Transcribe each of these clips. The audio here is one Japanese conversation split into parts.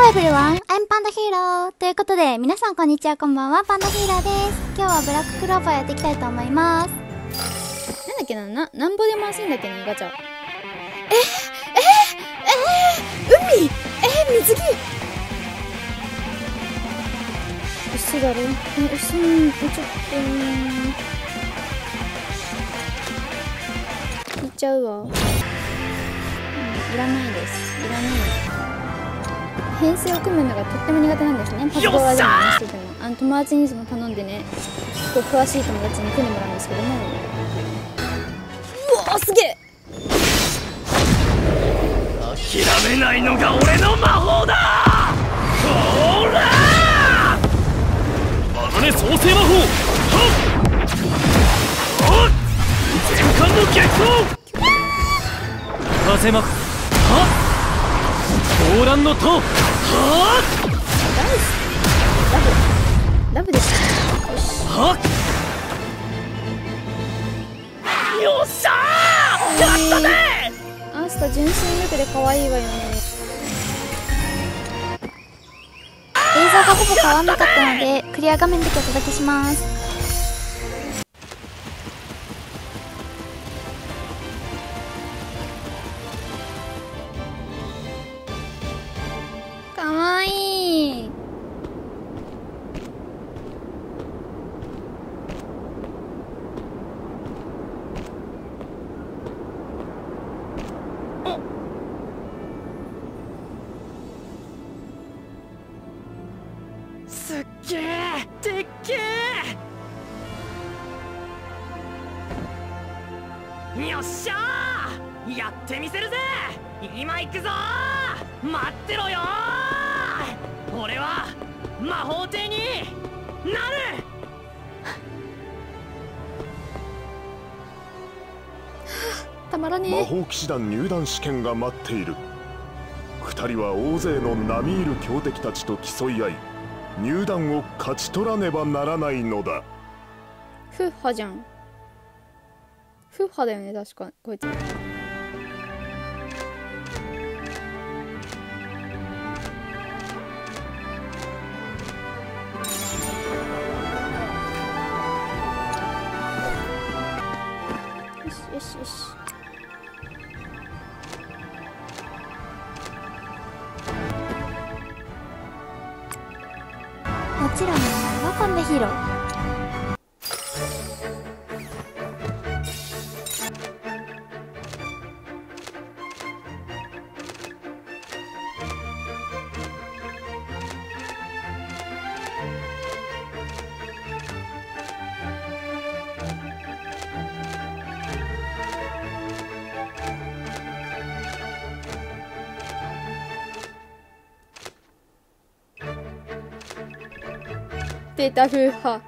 everyone, I'm Panda Hero! ということで、皆さんこんにちは、こんばんは、パンダヒーローです。今日はブラッククローバーやっていきたいと思います。なんだっけな、な、なんぼで回すんだっけな、ガチャ。海えー、水着嘘だろ？え、嘘ん、ちょっと、うん。いっちゃうわ。うん、いらないです。いらない。編成を組むのがとっても苦手なんですね。パズドラでも話してても。あの、友達にいつも頼んでね、結構詳しい友達に組んでもらうんですけども。うわすげえ！諦めないのが俺の魔法だ！ほら！鋼創生魔法！はっ！全巻の風魔法狂乱の塔はラブでした。よし。っはっよっしゃーやったねアースタ純粋無垢で可愛いわよね。映像がほぼ変わんなかったので、クリア画面だけお届けします。すっげえでっけえよっしゃー。やってみせるぜ。今行くぞ。ー待ってろよ。ー俺は魔法帝になる。魔 たまらねえ。法騎士団入団試験が待っている。二人は大勢の並みいる強敵たちと競い合い入団を勝ち取らねばならないのだ。フッハじゃん。フッハだよね確かこいつ。よしよし。ちらの名はワカメヒロ出たフッハ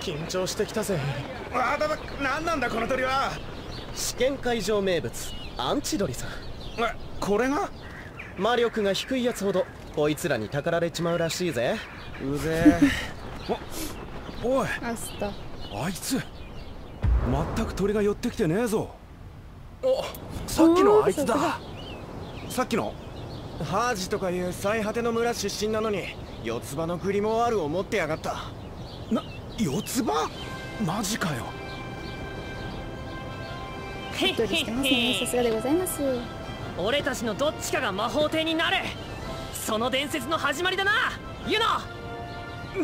緊張してきたぜ。あだだ何なんだこの鳥は。試験会場名物アンチドリさえこれが？魔力が低いやつほどこいつらにたかられちまうらしいぜ。うぜ おおい。アスタあいつ。全く鳥が寄ってきてねえぞ。おさっきのあいつだ。さっきの？ハージとかいう最果ての村出身なのに四つ葉のグリモワールを持ってやがった。な四つ葉？マジかよ。しっとりしてますね。さすがでございます。俺たちのどっちかが魔法帝になるその伝説の始まりだな。ユノ！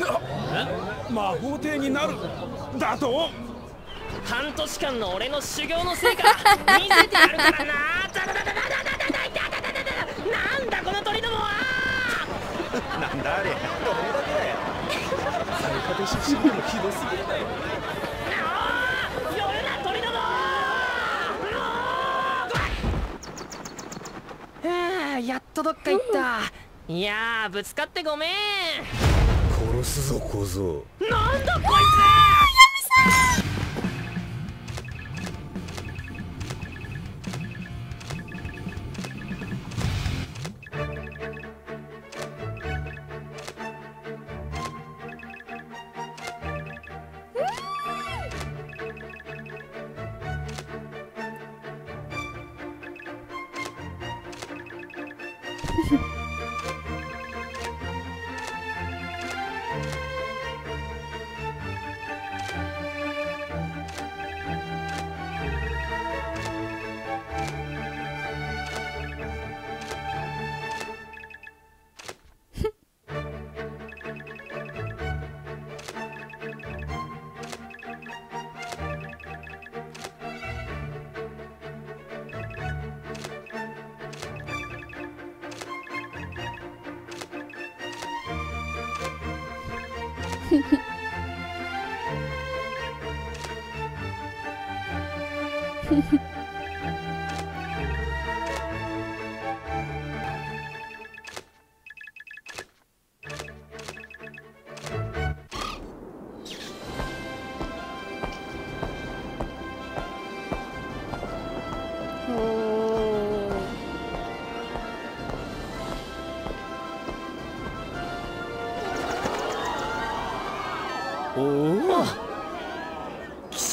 な魔法帝になる。だと？半年間の俺の修行の成果見せてやるからな。だだだだだだだだだだなんだこの鳥どもはなんだあれどんだけ最果て出身でもひどすぎるだろ夜な鳥どもはあやっとどっか行った。いやーぶつかってごめん。殺すぞ小僧。なんだこいフフ。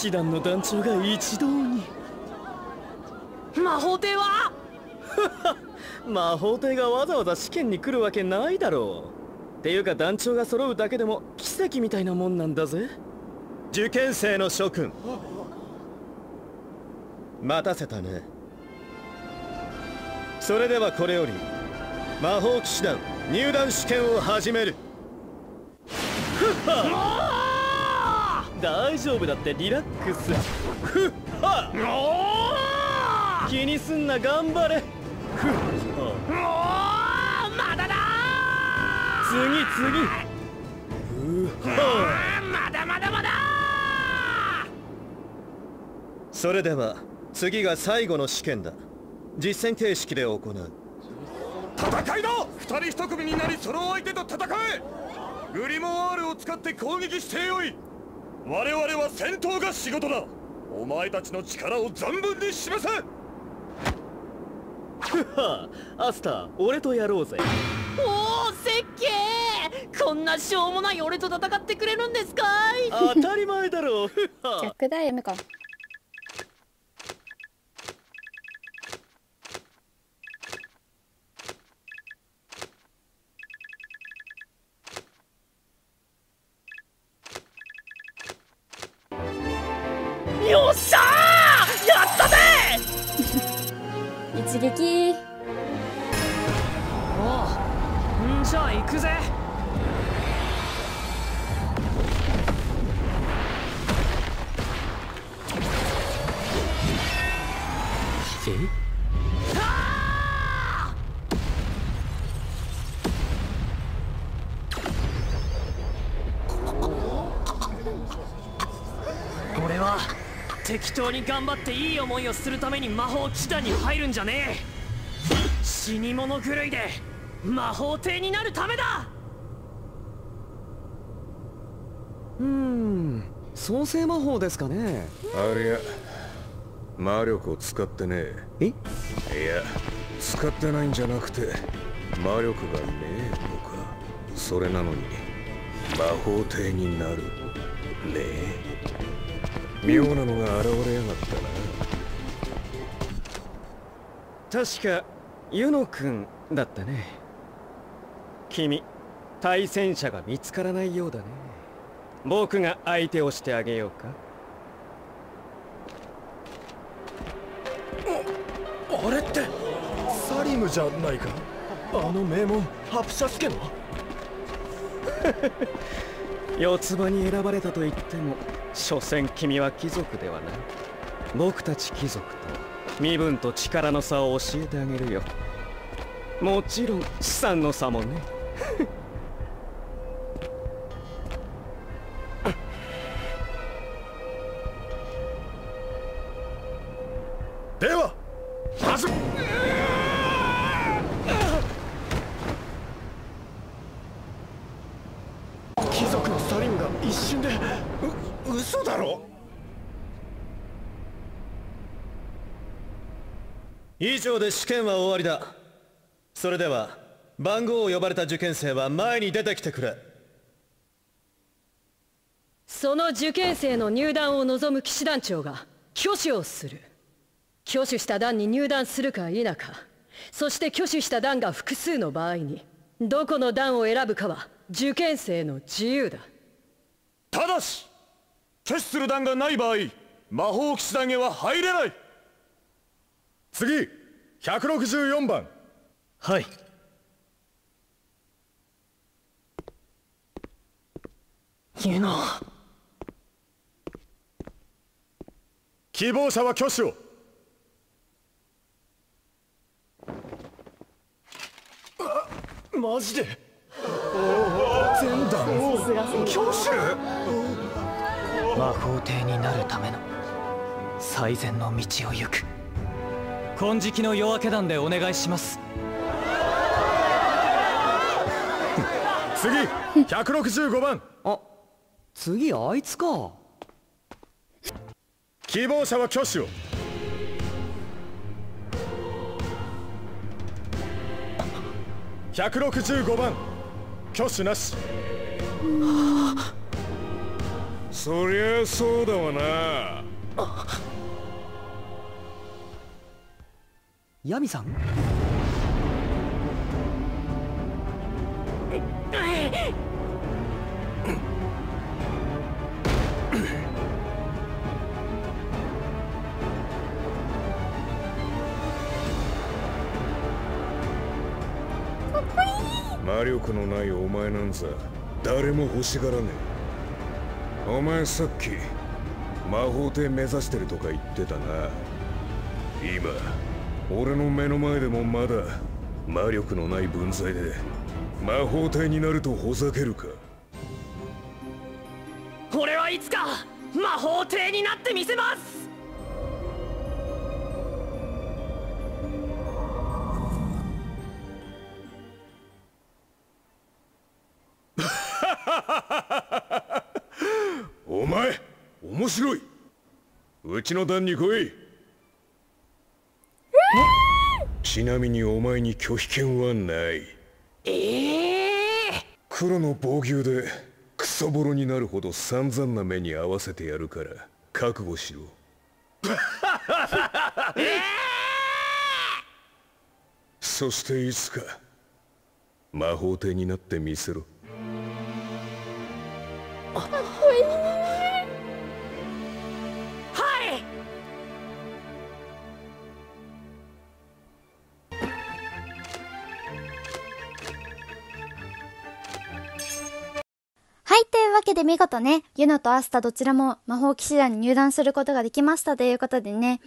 騎士団の団長が一堂に。魔法帝は？魔法帝がわざわざ試験に来るわけないだろう。っていうか団長が揃うだけでも奇跡みたいなもんなんだぜ。受験生の諸君。待たせたね。それではこれより魔法騎士団入団試験を始める。ふっは大丈夫だってリラックス。ふっは気にすんな頑張れ。ふっはまだだ次次。ふっはーまだまだまだ。それでは次が最後の試験だ。実戦形式で行う。戦いだ。二人一組になりその相手と戦え。グリモワールを使って攻撃してよい我々は戦闘が仕事だ。お前たちの力を存分に示せ。ふっはアスター俺とやろうぜ。おおせっけーこんなしょうもない俺と戦ってくれるんですかい？当たり前だろ。う逆だやめか撃おうんじゃあ行くぜ。俺は適当に頑張っていい思いをするために魔法騎士団に入るんじゃねえ。死に物狂いで魔法帝になるためだ。うーん創世魔法ですかね。ありゃ魔力を使ってねえ？いや使ってないんじゃなくて魔力がねえのか。それなのに魔法帝になるねえ妙なのが現れやがったな。確かユノ君だったね。君対戦者が見つからないようだね。僕が相手をしてあげようか。あれってサリムじゃないか？あの名門ハプシャス家の？四つ葉に選ばれたと言っても所詮君は貴族ではない。僕たち貴族と身分と力の差を教えてあげるよ。もちろん資産の差もね。ではまず貴族のサリムが一瞬でう嘘だろ以上で試験は終わりだ。それでは番号を呼ばれた受験生は前に出てきてくれ。その受験生の入団を望む騎士団長が挙手をする。挙手した団に入団するか否か。そして挙手した段が複数の場合にどこの段を選ぶかは受験生の自由だ。ただし挙手する段がない場合魔法騎士団へは入れない次164番。はい。ユノ希望者は挙手を。マジで。魔法帝になるための最善の道を行く金色の夜明け団でお願いします。次165番。あ次あいつか。希望者は挙手を。165番。挙手なし。そりゃそうだわなヤミさん？魔力のないお前なんざ誰も欲しがらねえ。お前さっき魔法帝目指してるとか言ってたな。今俺の目の前でもまだ魔力のない分際で魔法帝になるとほざけるか。俺はいつか魔法帝になってみせます。お前面白い。うちの団に来いちなみにお前に拒否権はない。ええ黒の防御でクソボロになるほど散々な目に合わせてやるから覚悟しろ。そしていつか魔法帝になってみせろというわけで見事ね、ユノとアスタどちらも魔法騎士団に入団することができましたということでね、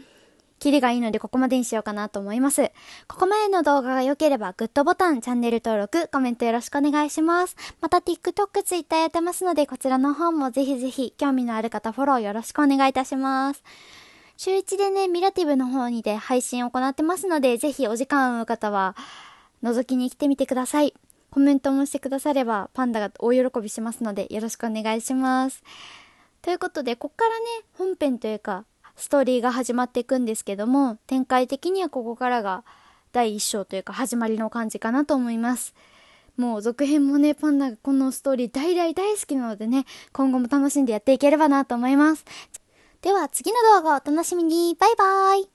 キリがいいのでここまでにしようかなと思います。ここまでの動画が良ければグッドボタン、チャンネル登録、コメントよろしくお願いします。また TikTok、Twitter やってますのでこちらの方もぜひぜひ興味のある方フォローよろしくお願いいたします。週1でね、ミラティブの方にで配信を行ってますので、ぜひお時間ある方は覗きに来てみてください。コメントもしてくださればパンダが大喜びしますのでよろしくお願いします。ということで、こっからね、本編というか、ストーリーが始まっていくんですけども、展開的にはここからが第一章というか始まりの感じかなと思います。もう続編もね、パンダがこのストーリー大大大好きなのでね、今後も楽しんでやっていければなと思います。では次の動画をお楽しみに。バイバーイ。